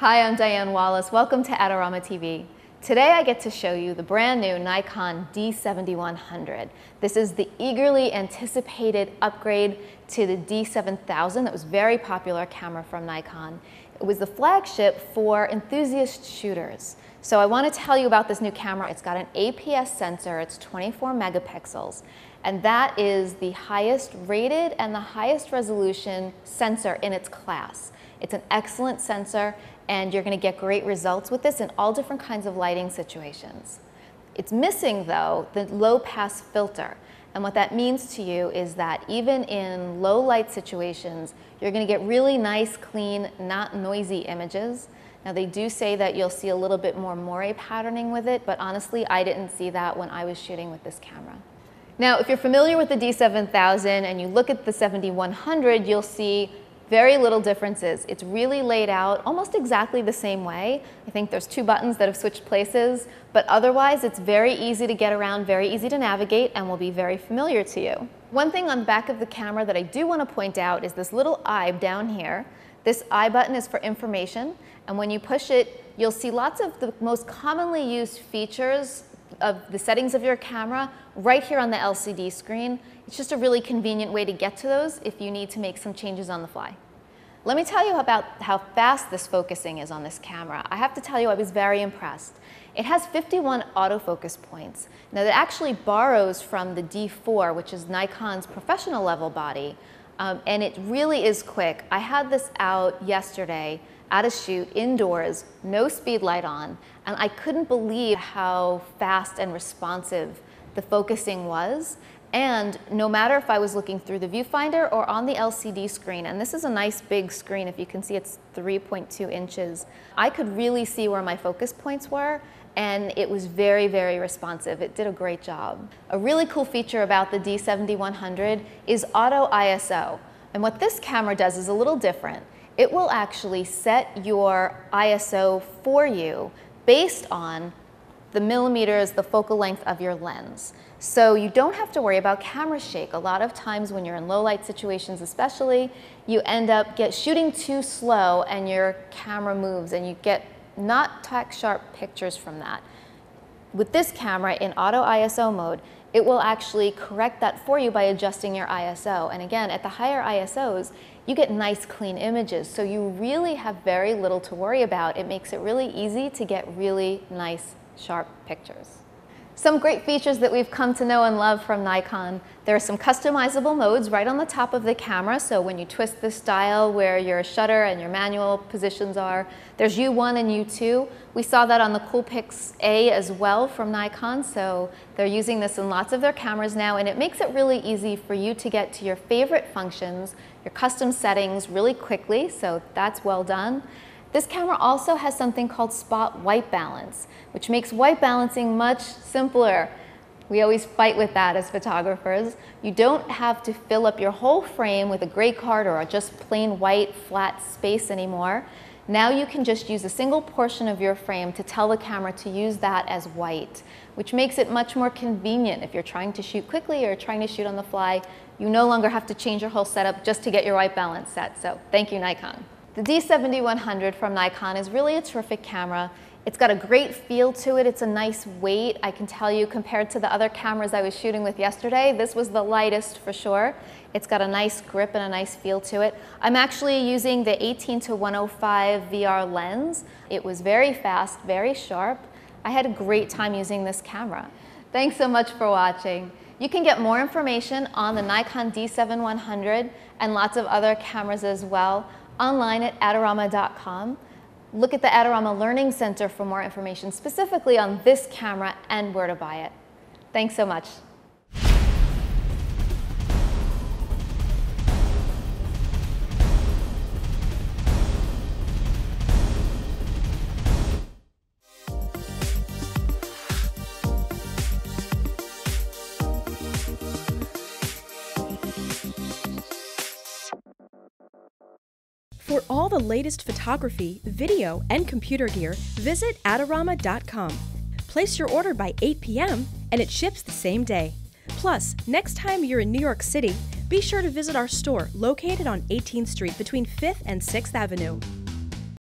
Hi, I'm Diane Wallace. Welcome to Adorama TV. Today I get to show you the brand new Nikon D7100. This is the eagerly anticipated upgrade to the D7000 that was very popular camera from Nikon. It was the flagship for enthusiast shooters. So I want to tell you about this new camera. It's got an APS sensor, it's 24 megapixels, and that is the highest rated and the highest resolution sensor in its class. It's an excellent sensor and you're going to get great results with this in all different kinds of lighting situations. It's missing though the low pass filter. And what that means to you is that even in low light situations, you're going to get really nice, clean, not noisy images. Now they do say that you'll see a little bit more moire patterning with it, but honestly, I didn't see that when I was shooting with this camera. Now, if you're familiar with the D7000 and you look at the 7100, you'll see very little differences. It's really laid out almost exactly the same way. I think there's two buttons that have switched places, but otherwise it's very easy to get around, very easy to navigate, and will be very familiar to you. One thing on the back of the camera that I do want to point out is this little eye down here. This I button is for information, and when you push it, you'll see lots of the most commonly used features of the settings of your camera right here on the LCD screen. It's just a really convenient way to get to those if you need to make some changes on the fly. Let me tell you about how fast this focusing is on this camera. I have to tell you I was very impressed. It has 51 autofocus points. Now that actually borrows from the D4, which is Nikon's professional level body, um, and it really is quick. I had this out yesterday at a shoot indoors, no speed light on, and I couldn't believe how fast and responsive the focusing was. And no matter if I was looking through the viewfinder or on the LCD screen, and this is a nice big screen, if you can see it's 3.2 inches, I could really see where my focus points were and it was very, very responsive. It did a great job. A really cool feature about the D7100 is auto ISO. And what this camera does is a little different it will actually set your ISO for you based on the millimeters, the focal length of your lens. So you don't have to worry about camera shake. A lot of times when you're in low light situations especially, you end up get shooting too slow and your camera moves and you get not tack sharp pictures from that. With this camera in auto ISO mode, it will actually correct that for you by adjusting your ISO. And again, at the higher ISOs, you get nice clean images. So you really have very little to worry about. It makes it really easy to get really nice, sharp pictures. Some great features that we've come to know and love from Nikon. There are some customizable modes right on the top of the camera. So when you twist this dial where your shutter and your manual positions are, there's U1 and U2. We saw that on the Coolpix A as well from Nikon. So they're using this in lots of their cameras now and it makes it really easy for you to get to your favorite functions, your custom settings really quickly. So that's well done. This camera also has something called spot white balance, which makes white balancing much simpler. We always fight with that as photographers. You don't have to fill up your whole frame with a gray card or just plain white flat space anymore. Now you can just use a single portion of your frame to tell the camera to use that as white, which makes it much more convenient if you're trying to shoot quickly or trying to shoot on the fly. You no longer have to change your whole setup just to get your white balance set. So thank you, Nikon. The D7100 from Nikon is really a terrific camera. It's got a great feel to it. It's a nice weight. I can tell you compared to the other cameras I was shooting with yesterday, this was the lightest for sure. It's got a nice grip and a nice feel to it. I'm actually using the 18 to 105 VR lens. It was very fast, very sharp. I had a great time using this camera. Thanks so much for watching. You can get more information on the Nikon D7100 and lots of other cameras as well online at adorama.com. Look at the Adorama Learning Center for more information specifically on this camera and where to buy it. Thanks so much. For all the latest photography, video, and computer gear, visit Adorama.com. Place your order by 8 p.m. and it ships the same day. Plus, next time you're in New York City, be sure to visit our store located on 18th Street between 5th and 6th Avenue.